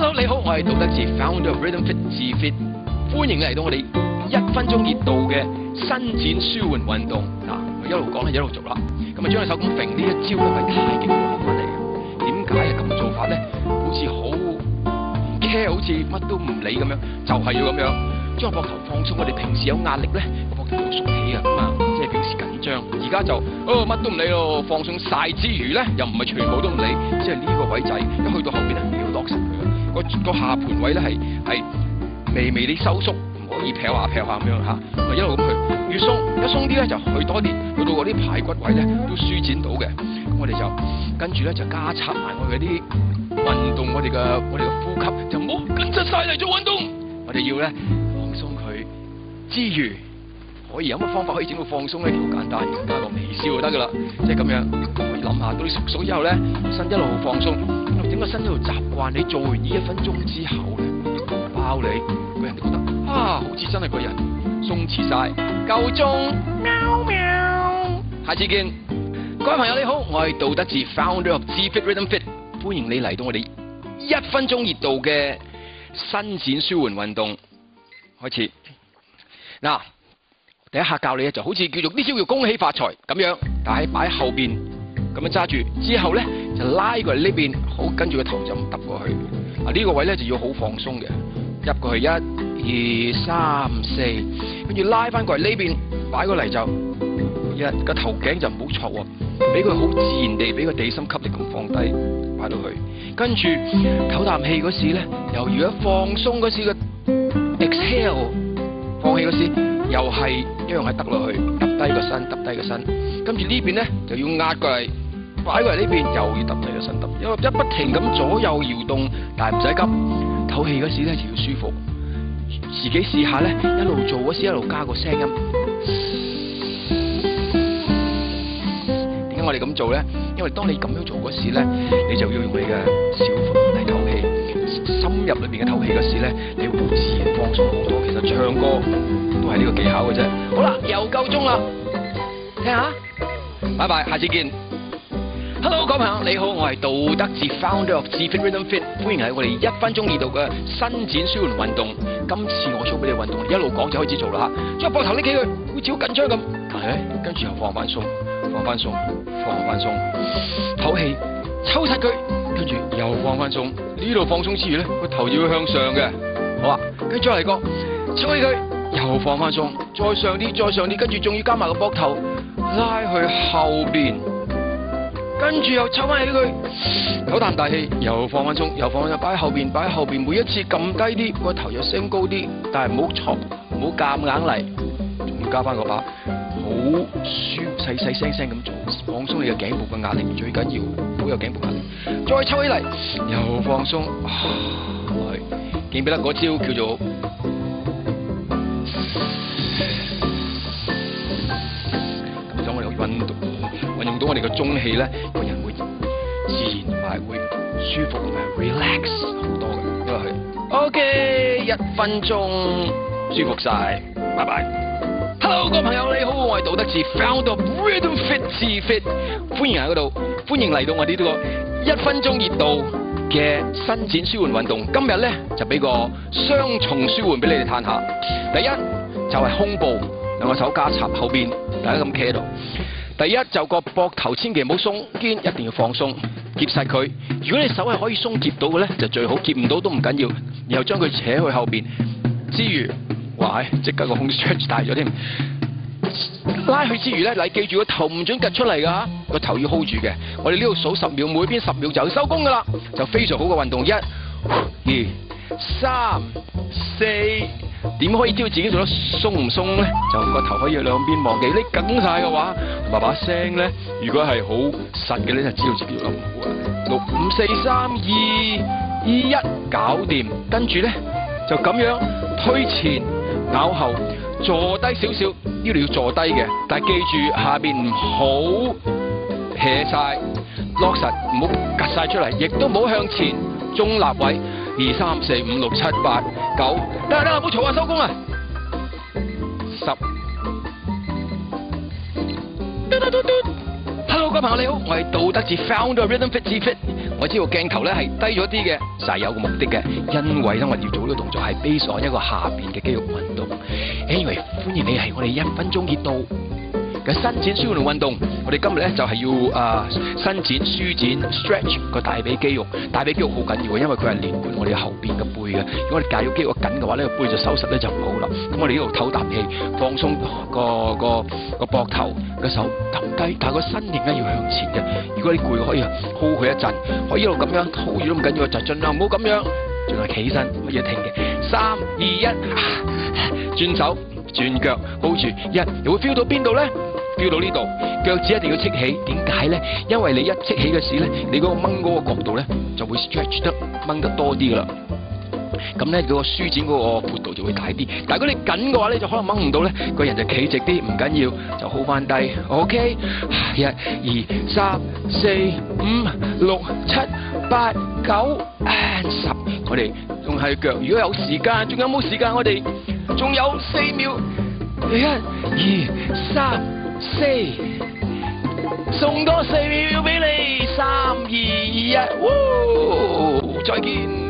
Hello，你好，我係杜德志，founder of Rhythm Fit 自 Fit，歡迎你嚟到我哋一分鐘熱度嘅伸展舒緩運動。嗱，我一路講咧一路做啦。咁啊，將你手咁揈呢一招咧，係太極學翻嚟嘅。點解啊？咁做法咧，好似好唔 care，好似乜都唔理咁樣，就係要咁樣將個膊頭放鬆。我哋平時有壓力咧，个膊頭會縮起啊，咁啊，即係表示緊張。而家就哦乜都唔理咯，放鬆晒之餘咧，又唔係全部都唔理，即係呢個位仔一去到後邊咧，個個下盤位咧係係微微地收縮，唔可以劈下劈下咁樣嚇，咪一路咁去，越鬆一鬆啲咧就去多啲，去到嗰啲排骨位咧都舒展到嘅。咁我哋就跟住咧就加插埋我哋啲運動，我哋嘅我哋嘅呼吸就唔好跟出晒嚟做運動，我哋要咧放鬆佢之餘。可以有乜方法可以整到放鬆咧？好簡單，加個微笑就得噶啦，即係咁樣。可以諗下，到你熟熟之後咧，身一路放鬆，整個身一路習慣。你做完呢一分鐘之後咧，包你個人就覺得啊，好似真係個人鬆弛晒，夠鐘，喵喵。下次見，各位朋友你好，我係杜德志，founder of Fit Rhythm Fit，歡迎你嚟到我哋一分鐘熱度嘅伸展舒緩運動，開始嗱。第一下教你咧，就好似叫做呢招叫恭喜發財咁樣，但系摆喺后边咁样揸住，之后咧就拉过嚟呢边，好跟住个头就咁揼过去。啊、呢个位咧就要好放松嘅，入过去一、二、三、四，跟住拉翻过嚟呢边，摆过嚟就一个头颈就唔好挫喎，俾佢好自然地俾个地心吸力咁放低，摆到去。跟住唞啖氣嗰時咧，由如果放鬆嗰時個 exhale 放氣嗰時。又係一樣係耷落去，耷低個身，耷低個身。跟住呢邊咧就要壓過嚟，擺過嚟呢邊又要耷低個身，耷。因為一不停咁左右搖動，但係唔使急。唞氣嗰時咧就要舒服。自己試下咧，一路做嗰時一路加個聲音。點解我哋咁做咧？因為當你咁樣做嗰時咧，你就要用你嘅小，深入裏邊嘅唞氣嗰時咧，你会自然放鬆好多。其實唱歌。係呢個技巧嘅啫。好啦，又夠鐘啦，聽下，拜拜，下次見。Hello，各位朋友，你好，我係杜德志，founder of G Fit Rhythm Fit，歡迎喺我哋一分鐘二度嘅伸展舒緩運動。今次我 show 俾你運動，一路講就開始做啦吓。將膊頭拎起佢，好似好緊張咁，係，跟住又放翻鬆，放翻鬆，放翻鬆，唞氣，抽實佢，跟住又放翻鬆。呢度放鬆之餘咧，個頭要向上嘅，好啊，跟住再嚟個，抽起佢。又放翻鬆，再上啲，再上啲，跟住仲要加埋個膊頭拉去後邊，跟住又抽翻起佢，口啖大氣，又放翻鬆，又放翻，擺喺後邊，擺喺後邊，每一次撳低啲，個頭又升高啲，但係唔好挫，唔好夹硬嚟，仲要加翻個把，好舒細細聲聲咁做，放鬆你嘅頸部嘅壓力，最緊要有颈部压力，再抽起嚟，又放鬆，來，記唔記得嗰招叫做？運動運用到我哋嘅中氣咧，個人會自然同埋會舒服同埋 relax 好多嘅，因為佢 OK 一分鐘舒服晒，拜拜。Hello，各位朋友你好，我係杜德志，founder of Rhythm Fit 自 Fit，歡迎喺嗰度，歡迎嚟到我哋呢個一分鐘熱度嘅伸展舒緩運動。今日咧就俾個雙重舒緩俾你哋嘆下。第一就係、是、胸部，兩個手加插後邊，大家咁企喺度。第一就個膊頭千祈唔好鬆肩，一定要放鬆，夾實佢。如果你手係可以鬆夾到嘅咧，就最好；夾唔到都唔緊要，然後將佢扯去後邊。之餘，哇！即刻個胸出大咗添。拉去之餘咧，你記住個頭唔准趌出嚟噶，個頭要 hold 住嘅。我哋呢度數十秒，每邊十秒就收工噶啦，就非常好嘅運動。一、二、三、四。點可以知道自己做得鬆唔鬆咧？就個頭可以兩邊望，記你梗晒嘅話，同埋把聲咧，如果係好實嘅咧，就知道自己做得唔好啦。六五四三二一，搞掂。跟住咧就咁樣推前咬後，坐低少少，呢度要坐低嘅，但係記住下边唔好斜晒，落實唔好夾晒出嚟，亦都唔好向前中立位。二三四五六七八九，得啦得啦，唔好嘈啊，收工啊！十，Hello，各位朋友你好，我係杜德志，founder Rhythm Fit 自 Fit，我知道鏡頭咧係低咗啲嘅，就係有個目的嘅，因為咧我哋要做呢個動作係 base on 一個下邊嘅肌肉運動。Anyway，歡迎你係我哋一分鐘熱度伸展舒緩運動。我哋今日咧就係要啊伸展舒展 stretch 個大髀肌肉，大髀肌肉好緊要，因為佢係連貫我哋後邊嘅背嘅。如果我哋介咗肌肉緊嘅話呢個背就收實咧就唔好啦。咁我哋呢度唞啖氣，放鬆個個個膊頭，個手揼低，但係個身形咧要向前嘅。如果你攰可以 hold 佢一陣，可以一路咁樣 hold 住都唔緊要，就盡量唔好咁樣，盡量企起身可以停嘅。三二一，轉手轉腳 hold 住，一又會 feel 到邊度咧？飆到呢度，腳趾一定要戚起，點解咧？因為你一戚起嘅時咧，你嗰個掹嗰個角度咧就會 stretch 得掹得多啲噶啦。咁咧嗰個舒展嗰個闊度就會大啲。但係如果你緊嘅話咧，就可能掹唔到咧，個人就企直啲，唔緊要，就 hold 翻低。OK，一、二、三、四、五、六、七、八、九、十。我哋仲係腳，如果有時間，仲有冇時間？我哋仲有四秒，一、二、三。四，送多四秒俾你，三二一，呜再见。